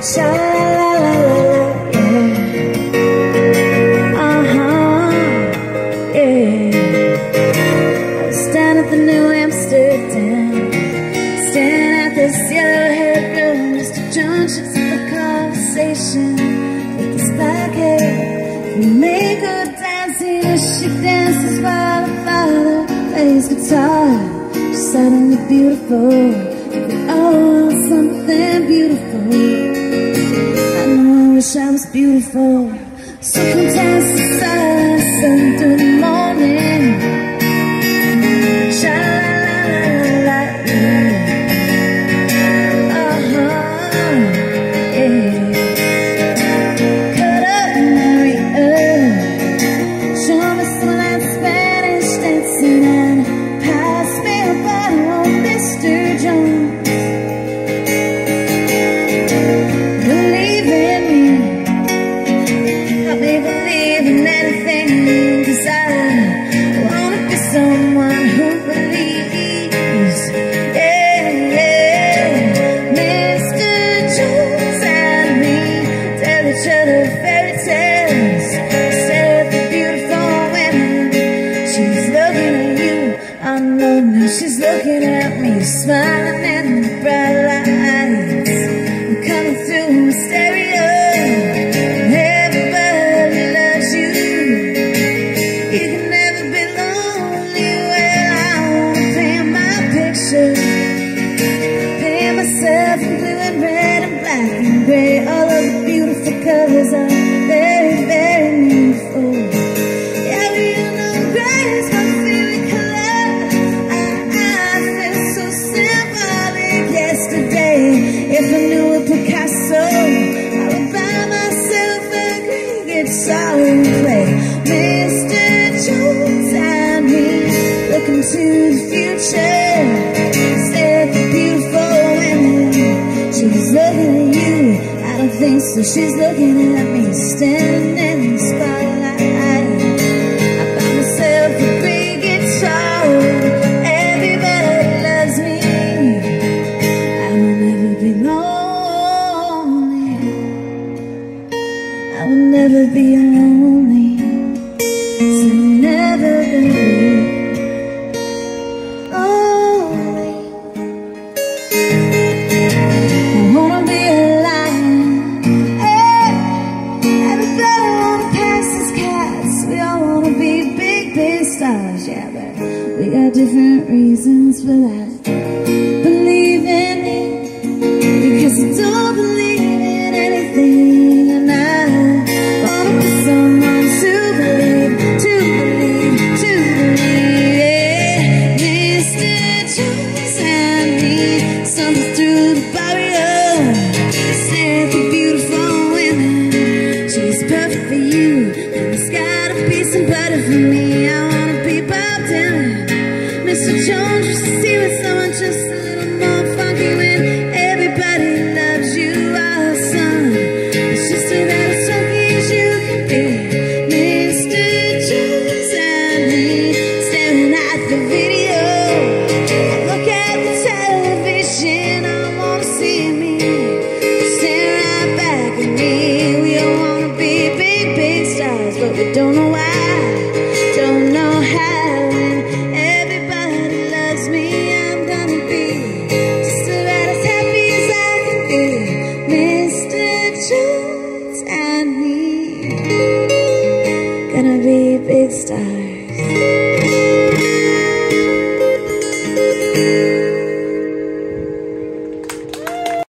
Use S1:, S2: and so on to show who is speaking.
S1: Sha la la la la, yeah. Uh huh, yeah. I was down at the New Amsterdam, staring at this yellow-haired girl, Mr. Jones should the conversation with his black hair. We make her dancing as she dances while her father plays guitar. She's suddenly beautiful. Something beautiful. I know I wish I was beautiful. So to silence and through the morning. Now she's looking at me, smiling in the bright lights. So. She's looking at me, standing in the spotlight. I bought myself a big guitar. Everybody loves me. I will never be lonely. I will never be lonely. But we got different reasons for that. Believe in me because I don't believe Mr. Jones to see with someone just a little more funky when everybody loves you, our son. It's just about as funky as you can be. Mr. Jones and me staring at the video. I look at the television, I wanna see me. Stare right back at me. We all wanna be big, big stars, but we don't know Mm-hmm.